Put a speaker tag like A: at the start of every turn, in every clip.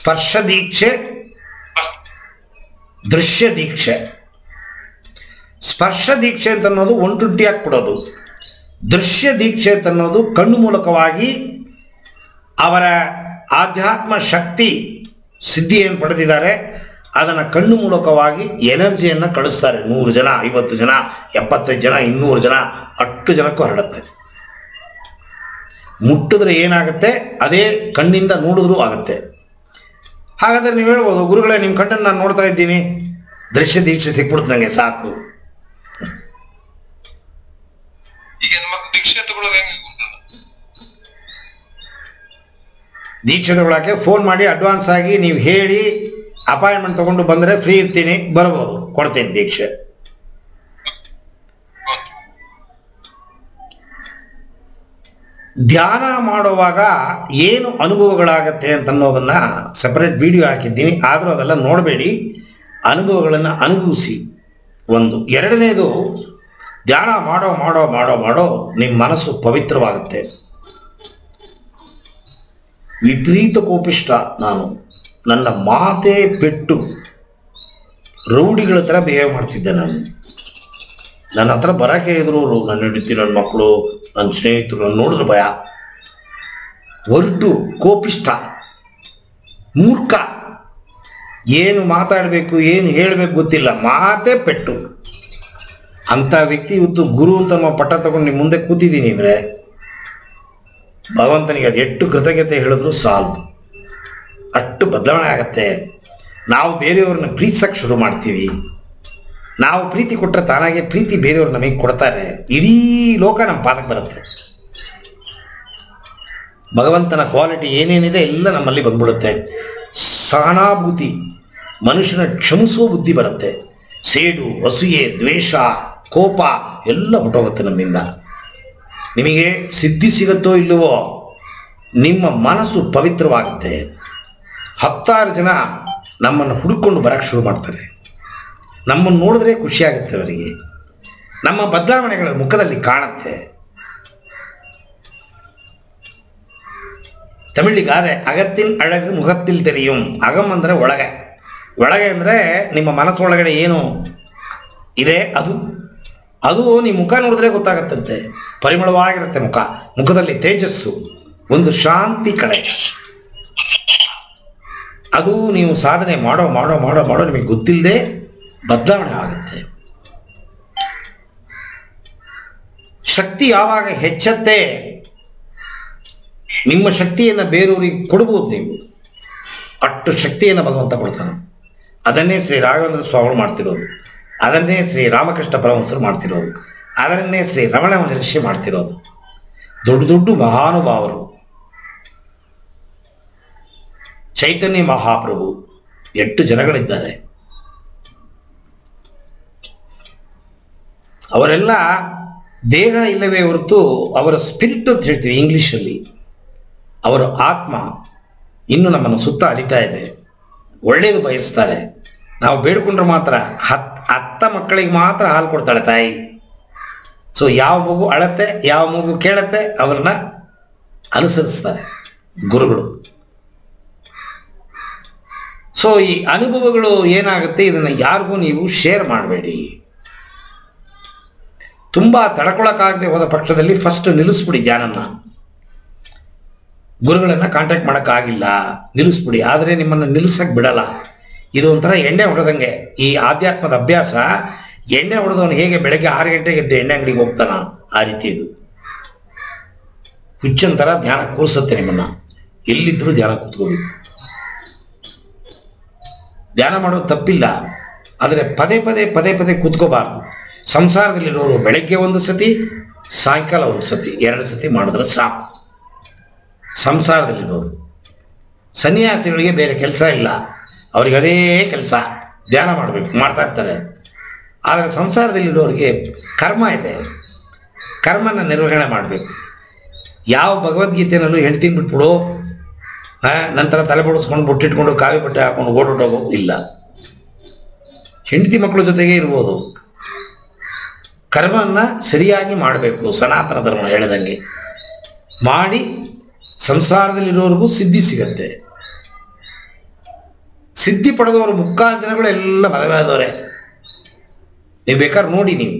A: ಸ್ಪರ್ಶ ದೀಕ್ಷೆ ದೃಶ್ಯ ದೀಕ್ಷೆ ಸ್ಪರ್ಶ ದೀಕ್ಷೆ ಅಂತ ಅನ್ನೋದು ಒಂಟುಂಟಿಯಾಗಿ ಕೊಡೋದು ದೃಶ್ಯ ದೀಕ್ಷೆ ಅಂತ ಅನ್ನೋದು ಕಣ್ಣು ಮೂಲಕವಾಗಿ ಅವರ ಆಧ್ಯಾತ್ಮ ಶಕ್ತಿ ಸಿದ್ಧಿಯನ್ನು ಪಡೆದಿದ್ದಾರೆ. ಅದನ್ನು ಕಣ್ಣು ಮೂಲಕವಾಗಿ ಎನರ್ಜಿಯನ್ನು ಕಳಿಸ್ತಾರೆ. ನೂರು ಜನ, ಐವತ್ತು ಜನ, ಎಪ್ಪತ್ತೈದು ಜನ, ಇನ್ನೂರು ಜನ ಅಷ್ಟು ಜನಕ್ಕೂ ಹರಡುತ್ತೆ. ಮುಟ್ಟಿದ್ರೆ ಏನಾಗುತ್ತೆ? ಅದೇ ಕಣ್ಣಿಂದ ನೋಡಿದ್ರೂ ಆಗುತ್ತೆ. ಹಾಗಾದ್ರೆ ನೀವು ಹೇಳ್ಬೋದು ಗುರುಗಳೇ ನಿಮ್ಮ ಕಣ್ಣನ್ನು ನಾನು ನೋಡ್ತಾ ಇದ್ದೀನಿ. ದೃಶ್ಯ ದೀಕ್ಷೆ ಸಿಕ್ಬಿಡ್ತು ನನಗೆ ಸಾಕು?
B: ದೀಕ್ಷೆ
A: ತಗೊಳಕ್ಕೆ ಫೋನ್ ಮಾಡಿ ಅಡ್ವಾನ್ಸ್ ಆಗಿ ನೀವು ಹೇಳಿ ಅಪಾಯಿಂಟ್ಮೆಂಟ್ ತಗೊಂಡು ಬಂದರೆ ಫ್ರೀ ಇರ್ತೀನಿ ಬರ್ಬೋದು ಕೊಡ್ತೀನಿ ದೀಕ್ಷೆ. ಧ್ಯಾನ ಮಾಡುವಾಗ ಏನು ಅನುಭವಗಳಾಗತ್ತೆ ಅಂತ ಅನ್ನೋದನ್ನ ಸಪರೇಟ್ ವಿಡಿಯೋ ಹಾಕಿದ್ದೀನಿ. ಆದರೂ ಅದೆಲ್ಲ ನೋಡಬೇಡಿ. ಅನುಭವಗಳನ್ನು ಅನುಭವಿಸಿ. ಒಂದು. ಎರಡನೇದು, ಧ್ಯಾನ ಮಾಡೋ ಮಾಡೋ ಮಾಡೋ ಮಾಡೋ ನಿಮ್ಮ ಮನಸ್ಸು ಪವಿತ್ರವಾಗುತ್ತೆ. ವಿಪರೀತ ಕೋಪಿಷ್ಟ ನಾನು. ನನ್ನ ಮಾತೇ ಪೆಟ್ಟು. ರೌಡಿಗಳ ಥರ ಬಿಹೇವ್ ಮಾಡ್ತಿದ್ದೆ ನಾನು. ನನ್ನ ಹತ್ರ ಬರೋಕೆ ಇದ್ರು ನನ್ನ ಹಿಡಿತಿ, ನನ್ನ ಮಕ್ಕಳು ನನ್ನ ಸ್ನೇಹಿತರು ನನ್ನ ನೋಡಿದ್ರೆ ಭಯ. ಹೊರಟು ಕೋಪಿಷ್ಟ ಮೂರ್ಖ. ಏನು ಮಾತಾಡಬೇಕು, ಏನು ಹೇಳಬೇಕು ಗೊತ್ತಿಲ್ಲ. ಮಾತೇ ಪೆಟ್ಟು. ಅಂಥ ವ್ಯಕ್ತಿ ಇವತ್ತು ಗುರು ನಾವು ಪಟ್ಟ ತಗೊಂಡು ನಿಮ್ಮ ಮುಂದೆ ಕೂತಿದ್ದೀನಿ ಅಂದರೆ ಭಗವಂತನಿಗೆ ಅದು ಎಷ್ಟು ಕೃತಜ್ಞತೆ ಹೇಳಿದ್ರು ಸಾಲ್ದು ಅಷ್ಟು ಬದಲಾವಣೆ ಆಗತ್ತೆ. ನಾವು ಬೇರೆಯವ್ರನ್ನ ಪ್ರೀತಿಸಕ್ಕೆ ಶುರು ಮಾಡ್ತೀವಿ. ನಾವು ಪ್ರೀತಿ ಕೊಟ್ಟರೆ ತಾನಾಗೆ ಪ್ರೀತಿ ಬೇರೆಯವರು ನಮಗೆ ಕೊಡ್ತಾರೆ. ಇಡೀ ಲೋಕ ನಮ್ಮ ಪಾದಕ್ಕೆ ಬರುತ್ತೆ. ಭಗವಂತನ ಕ್ವಾಲಿಟಿ ಏನೇನಿದೆ ಎಲ್ಲ ನಮ್ಮಲ್ಲಿ ಬಂದ್ಬಿಡುತ್ತೆ. ಸಹನಾಭೂತಿ, ಮನುಷ್ಯನ ಕ್ಷಮಿಸುವ ಬುದ್ಧಿ ಬರುತ್ತೆ. ಸೇಡು, ಅಸೂಯೆ, ದ್ವೇಷ, ಕೋಪ ಎಲ್ಲ ಹೊಟ್ಟೋಗುತ್ತೆ ನಮ್ಮಿಂದ. ನಿಮಗೆ ಸಿದ್ಧಿ ಸಿಗುತ್ತೋ ಇಲ್ಲವೋ, ನಿಮ್ಮ ಮನಸ್ಸು ಪವಿತ್ರವಾಗುತ್ತೆ. ಹತ್ತಾರು ಜನ ನಮ್ಮನ್ನು ಹುಡುಕೊಂಡು ಬರಕ್ಕೆ ಶುರು ಮಾಡ್ತಾರೆ. ನಮ್ಮನ್ನು ನೋಡಿದ್ರೆ ಖುಷಿಯಾಗುತ್ತೆ ಅವರಿಗೆ. ನಮ್ಮ ಬದಲಾವಣೆಗಳ ಮುಖದಲ್ಲಿ ಕಾಣುತ್ತೆ. ತಮಿಳಿಗಾದೆ ಅಗತ್ತಿನ ಅಳಗ ಮುಖತ್ತಿಲ್ ತೆರೆಯುಂ. ಅಗಮ್ ಅಂದರೆ ಒಳಗೆ. ಒಳಗೆ ಅಂದರೆ ನಿಮ್ಮ ಮನಸ್ಸೊಳಗಡೆ ಏನು ಇದೆ? ಅದು. ಅದು ನಿಮ್ಮ ಮುಖ ನೋಡಿದ್ರೆ ಗೊತ್ತಾಗತ್ತಂತೆ. ಪರಿಮಳವಾಗಿರುತ್ತೆ ಮುಖ. ಮುಖದಲ್ಲಿ ತೇಜಸ್ಸು. ಒಂದು ಶಾಂತಿ ಕಳೆ ಅದು ನೀವು ಸಾಧನೆ ಮಾಡೋ ಮಾಡೋ ಮಾಡೋ ಮಾಡೋ ನಿಮಗೆ ಗೊತ್ತಿಲ್ಲದೆ ಬದಲಾವಣೆ ಆಗುತ್ತೆ. ಶಕ್ತಿ ಯಾವಾಗ ಹೆಚ್ಚತ್ತೆ? ನಿಮ್ಮ ಶಕ್ತಿಯನ್ನು ಬೇರೆಯವರಿಗೆ ಕೊಡ್ಬೋದು ನೀವು. ಅಷ್ಟು ಶಕ್ತಿಯನ್ನು ಭಗವಂತ ಕೊಡ್ತಾನೆ. ಅದನ್ನೇ ಶ್ರೀ ರಾಘವೇಂದ್ರ ಸ್ವಾಮಿಗಳು ಮಾಡ್ತಿರೋದು. ಅದನ್ನೇ ಶ್ರೀ ರಾಮಕೃಷ್ಣ ಪರಮಹಂಸರು ಮಾಡ್ತಿರೋದು. ಅದನ್ನೇ ಶ್ರೀ ರಮಣ ಮಹರ್ಷಿ ಮಾಡ್ತಿರೋದು. ದೊಡ್ಡ ದೊಡ್ಡ ಮಹಾನುಭಾವರು. ಚೈತನ್ಯ ಮಹಾಪ್ರಭು. ಎಂಟು ಜನಗಳಿದ್ದಾರೆ. ಅವರೆಲ್ಲ ದೇಹ ಇಲ್ಲವೇ ಹೊರತು ಅವರ ಸ್ಪಿರಿಟ್ ಅಂತ ಹೇಳ್ತೀವಿ ಇಂಗ್ಲೀಷಲ್ಲಿ. ಅವರ ಆತ್ಮ ಇನ್ನು ನಮ್ಮನ್ನು ಸುತ್ತ ಅಲಿತಾ ಇದೆ. ಒಳ್ಳೇದು ಬಯಸ್ತಾರೆ. ನಾವು ಬೇಡ್ಕೊಂಡ್ರೆ ಮಾತ್ರ ಹತ್, ಹತ್ತ ಮಕ್ಕಳಿಗೆ ಮಾತ್ರ ಹಾಲು ಕೊಡ್ತಾಳೆ ತಾಯಿ. ಸೊ ಯಾವ ಮಗು ಅಳತ್ತೆ, ಯಾವ ಮಗು ಕೇಳತ್ತೆ ಅವ್ರನ್ನ ಅನುಸರಿಸ್ತಾರೆ ಗುರುಗಳು. ಸೊ ಈ ಅನುಭವಗಳು ಏನಾಗುತ್ತೆ ಇದನ್ನು ಯಾರಿಗೂ ನೀವು ಶೇರ್ ಮಾಡಬೇಡಿ. ತುಂಬ ತಡ್ಕೊಳಕ್ಕಾಗದೆ ಹೋದ ಪಕ್ಷದಲ್ಲಿ ಫಸ್ಟ್ ನಿಲ್ಲಿಸ್ಬಿಡಿ ಧ್ಯಾನನ್ನ ಗುರುಗಳನ್ನು ಕಾಂಟ್ಯಾಕ್ಟ್ ಮಾಡೋಕ್ಕಾಗಿಲ್ಲ ನಿಲ್ಲಿಸ್ಬಿಡಿ. ಆದರೆ ನಿಮ್ಮನ್ನು ನಿಲ್ಲಿಸಕ್ಕೆ ಬಿಡಲ್ಲ. ಇದು ಒಂಥರ ಎಣ್ಣೆ ಹೊಡೆದಂಗೆ. ಈ ಆಧ್ಯಾತ್ಮದ ಅಭ್ಯಾಸ, ಎಣ್ಣೆ ಹೊಡೆದವನು ಹೇಗೆ ಬೆಳಗ್ಗೆ ಆರು ಗಂಟೆಗೆ ಎದ್ದು ಎಣ್ಣೆ ಅಂಗಡಿಗೆ ಹೋಗ್ತಾನ ಆ ರೀತಿ ಇದು. ಹುಚ್ಚಂತರ ಧ್ಯಾನ ಕೂರಿಸುತ್ತೆ ನಿಮ್ಮನ್ನು. ಎಲ್ಲಿದ್ದರೂ ಧ್ಯಾನ ಕೂತ್ಕೋಬೇಕು ಧ್ಯಾನ ಮಾಡೋದು ತಪ್ಪಿಲ್ಲ. ಆದರೆ ಪದೇ ಪದೇ ಪದೇ ಪದೇ ಕೂತ್ಕೋಬಾರ್ದು. ಸಂಸಾರದಲ್ಲಿರೋರು ಬೆಳಗ್ಗೆ ಒಂದು ಸತಿ, ಸಾಯಂಕಾಲ ಒಂದು ಸತಿ, ಎರಡು ಸತಿ ಮಾಡಿದ್ರೆ ಸಾಕು. ಸಂಸಾರದಲ್ಲಿರೋರು. ಸನ್ಯಾಸಿಗಳಿಗೆ ಬೇರೆ ಕೆಲಸ ಇಲ್ಲ. ಅವ್ರಿಗೆ ಅದೇ ಕೆಲಸ. ಧ್ಯಾನ ಮಾಡಬೇಕು, ಮಾಡ್ತಾ ಇರ್ತಾರೆ. ಆದರೆ ಸಂಸಾರದಲ್ಲಿರೋರಿಗೆ ಕರ್ಮ ಇದೆ. ಕರ್ಮನ ನಿರ್ವಹಣೆ ಮಾಡಬೇಕು. ಯಾವ ಭಗವದ್ಗೀತೆಯಲ್ಲೂ ಹೆಂಡ್ತಿನ ಬಿಟ್ಬಿಡು ನಂತರ ತಲೆ ಬಡಿಸ್ಕೊಂಡು ಬೊಟ್ಟಿಟ್ಕೊಂಡು ಕಾವಿ ಬಟ್ಟೆ ಹಾಕೊಂಡು ಓಡೋಟೋಗೋ ಇಲ್ಲ. ಹೆಂಡತಿ ಮಕ್ಕಳ ಜೊತೆಗೆ ಇರ್ಬೋದು. ಕರ್ಮನ್ನ ಸರಿಯಾಗಿ ಮಾಡಬೇಕು, ಸನಾತನ ಧರ್ಮ ಹೇಳಿದಂಗೆ. ಮಾಡಿ ಸಂಸಾರದಲ್ಲಿರೋರಿಗೂ ಸಿದ್ಧಿ ಸಿಗತ್ತೆ. ಸಿದ್ಧಿ ಪಡೆದವರು ಮುಕ್ಕಾಲು ಜನಗಳು ಎಲ್ಲ ಮದುವೆ ಆದವರೇ ನೀವು ಬೇಕಾದ್ರೆ ನೋಡಿ ನೀವು.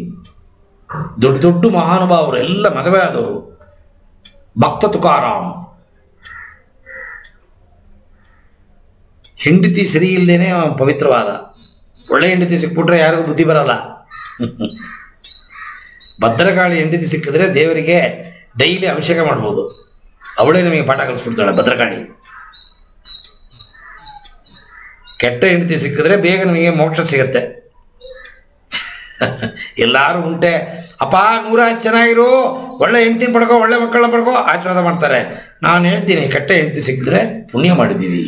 A: ದೊಡ್ಡ ದೊಡ್ಡ ಮಹಾನುಭಾವರು ಎಲ್ಲ ಮದುವೆ ಆದವರು ಭಕ್ತ ತುಕಾರಾಮ್. ಹೆಂಡತಿ ಸರಿ ಇಲ್ಲದೇನೆ ಪವಿತ್ರವಾದ. ಒಳ್ಳೆ ಹೆಂಡತಿ ಸಿಕ್ಬಿಟ್ರೆ ಯಾರಿಗೂ ಬುದ್ಧಿ ಬರಲ್ಲ. ಭದ್ರಕಾಳಿ ಹೆಂಡತಿ ಸಿಕ್ಕಿದ್ರೆ ದೇವರಿಗೆ ಡೈಲಿ ಅಭಿಷೇಕ ಮಾಡ್ಬೋದು. ಅವಳೇ ನಿಮಗೆ ಪಾಠ ಕಲಿಸ್ಬಿಡ್ತಾಳೆ ಭದ್ರಕಾಳಿ. ಕೆಟ್ಟ ಹೆಂಡತಿ ಸಿಕ್ಕಿದ್ರೆ ಬೇಗ ನಿಮಗೆ ಮೋಕ್ಷ ಸಿಗತ್ತೆ. ಎಲ್ಲರೂ ಉಂಟೆ, ಅಪ್ಪ ನೂರ ಚೆನ್ನಾಗಿರು, ಒಳ್ಳೆ ಹೆಂಡತಿ ಪಡ್ಕೋ, ಒಳ್ಳೆ ಮಕ್ಕಳ ಪಡ್ಕೋ, ಆಶೀರ್ವಾದ ಮಾಡ್ತಾರೆ. ನಾನು ಹೇಳ್ತೀನಿ, ಕೆಟ್ಟ ಹೆಂಡತಿ ಸಿಕ್ಕಿದ್ರೆ ಪುಣ್ಯ ಮಾಡಿದ್ದೀವಿ.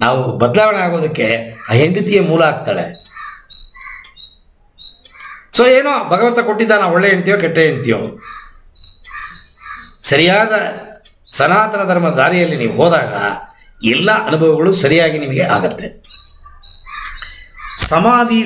A: ನಾವು ಬದಲಾವಣೆ ಆಗೋದಕ್ಕೆ ಆ ಹೆಂಡತಿಯೇ ಮೂಲ ಆಗ್ತಾಳೆ. ಸೊ ಏನೋ ಭಗವಂತ ಕೊಟ್ಟಿದ್ದಾನ ಒಳ್ಳೆ ಹೆಂಡ್ತಿಯೋ, ಕೆಟ್ಟ ಹೆಂಡ್ತಿಯೋ. ಸರಿಯಾದ ಸನಾತನ ಧರ್ಮ ದಾರಿಯಲ್ಲಿ ನೀವು ಹೋದಾಗ ಎಲ್ಲ ಅನುಭವಗಳು ಸರಿಯಾಗಿ ನಿಮಗೆ ಆಗತ್ತೆ. ಸಮಾಧಿ